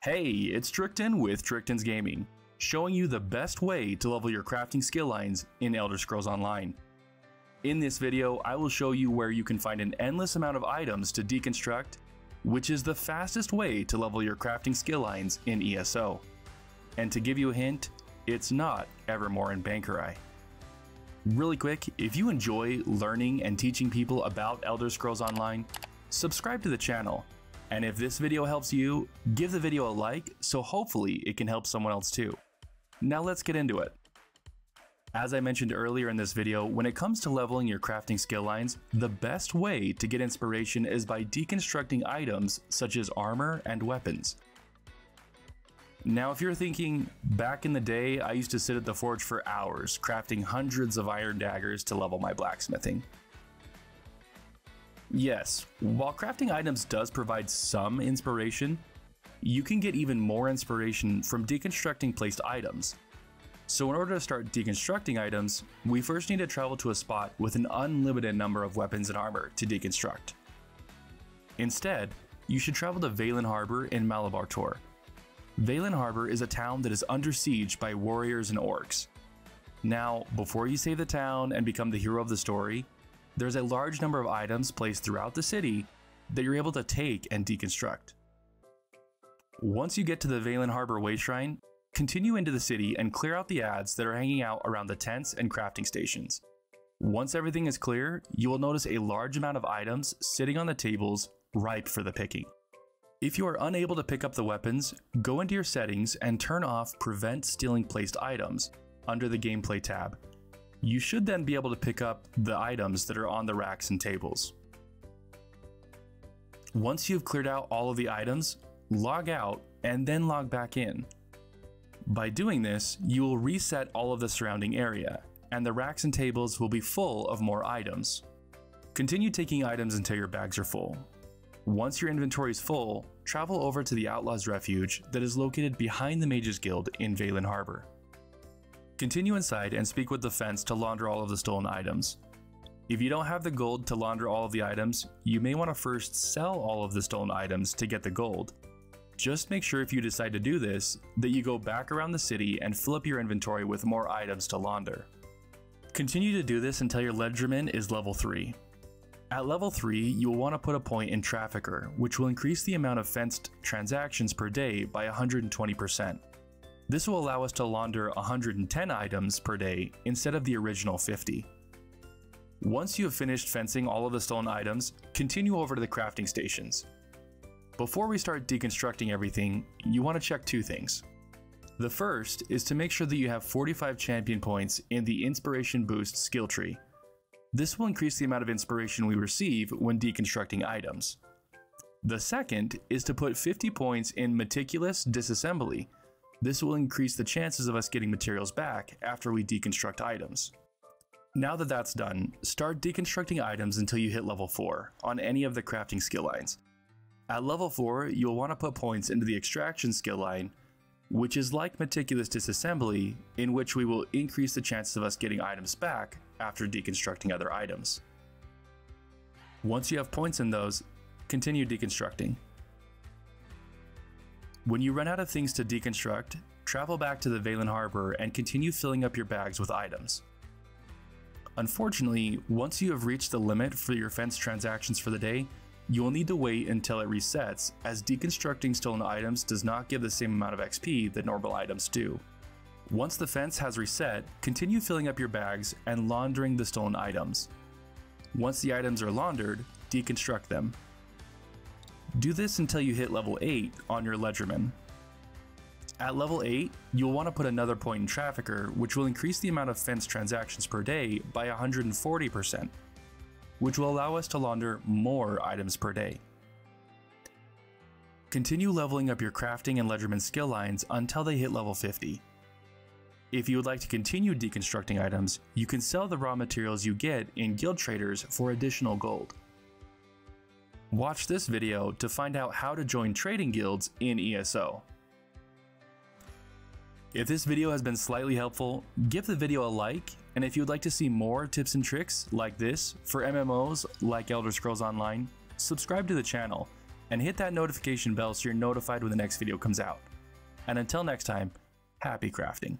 Hey, it's Trickton with Trickton's Gaming, showing you the best way to level your crafting skill lines in Elder Scrolls Online. In this video, I will show you where you can find an endless amount of items to deconstruct, which is the fastest way to level your crafting skill lines in ESO. And to give you a hint, it's not Evermore and Bangkorai. Really quick, if you enjoy learning and teaching people about Elder Scrolls Online, subscribe to the channel. And if this video helps you, give the video a like so hopefully it can help someone else too. Now let's get into it. As I mentioned earlier in this video, when it comes to leveling your crafting skill lines, the best way to get inspiration is by deconstructing items such as armor and weapons. Now, if you're thinking, back in the day, I used to sit at the forge for hours, crafting hundreds of iron daggers to level my blacksmithing. Yes, while crafting items does provide some inspiration, you can get even more inspiration from deconstructing placed items. So in order to start deconstructing items, we first need to travel to a spot with an unlimited number of weapons and armor to deconstruct. Instead, you should travel to Velyn Harbor in Malabal Tor. Velyn Harbor is a town that is under siege by warriors and orcs. Now, before you save the town and become the hero of the story, there's a large number of items placed throughout the city that you're able to take and deconstruct. Once you get to the Velyn Harbor Way Shrine, continue into the city and clear out the ads that are hanging out around the tents and crafting stations. Once everything is clear, you will notice a large amount of items sitting on the tables ripe for the picking. If you are unable to pick up the weapons, go into your settings and turn off Prevent Stealing Placed Items under the Gameplay tab you should then be able to pick up the items that are on the racks and tables. Once you've cleared out all of the items, log out and then log back in. By doing this, you will reset all of the surrounding area, and the racks and tables will be full of more items. Continue taking items until your bags are full. Once your inventory is full, travel over to the Outlaws Refuge that is located behind the Mages Guild in Velyn Harbor. Continue inside and speak with the fence to launder all of the stolen items. If you don't have the gold to launder all of the items, you may want to first sell all of the stolen items to get the gold. Just make sure if you decide to do this, that you go back around the city and fill up your inventory with more items to launder. Continue to do this until your Legerdemain is level 3. At level 3, you will want to put a point in Trafficker, which will increase the amount of fenced transactions per day by 120%. This will allow us to launder 110 items per day instead of the original 50. Once you have finished fencing all of the stolen items, continue over to the crafting stations. Before we start deconstructing everything, you want to check two things. The first is to make sure that you have 45 champion points in the Inspiration Boost skill tree. This will increase the amount of inspiration we receive when deconstructing items. The second is to put 50 points in Meticulous Disassembly, this will increase the chances of us getting materials back after we deconstruct items. Now that that's done, start deconstructing items until you hit level 4 on any of the crafting skill lines. At level 4, you'll want to put points into the extraction skill line, which is like meticulous disassembly, in which we will increase the chances of us getting items back after deconstructing other items. Once you have points in those, continue deconstructing. When you run out of things to deconstruct, travel back to the Velyn Harbor and continue filling up your bags with items. Unfortunately, once you have reached the limit for your fence transactions for the day, you will need to wait until it resets, as deconstructing stolen items does not give the same amount of XP that normal items do. Once the fence has reset, continue filling up your bags and laundering the stolen items. Once the items are laundered, deconstruct them. Do this until you hit level 8 on your Legerdemain. At level 8, you'll want to put another point in Trafficker, which will increase the amount of fence transactions per day by 140%, which will allow us to launder more items per day. Continue leveling up your crafting and Legerdemain skill lines until they hit level 50. If you would like to continue deconstructing items, you can sell the raw materials you get in guild traders for additional gold. Watch this video to find out how to join trading guilds in ESO. If this video has been slightly helpful, give the video a like, and if you would like to see more tips and tricks like this for MMOs like Elder Scrolls Online, subscribe to the channel, and hit that notification bell so you're notified when the next video comes out. And until next time, happy crafting.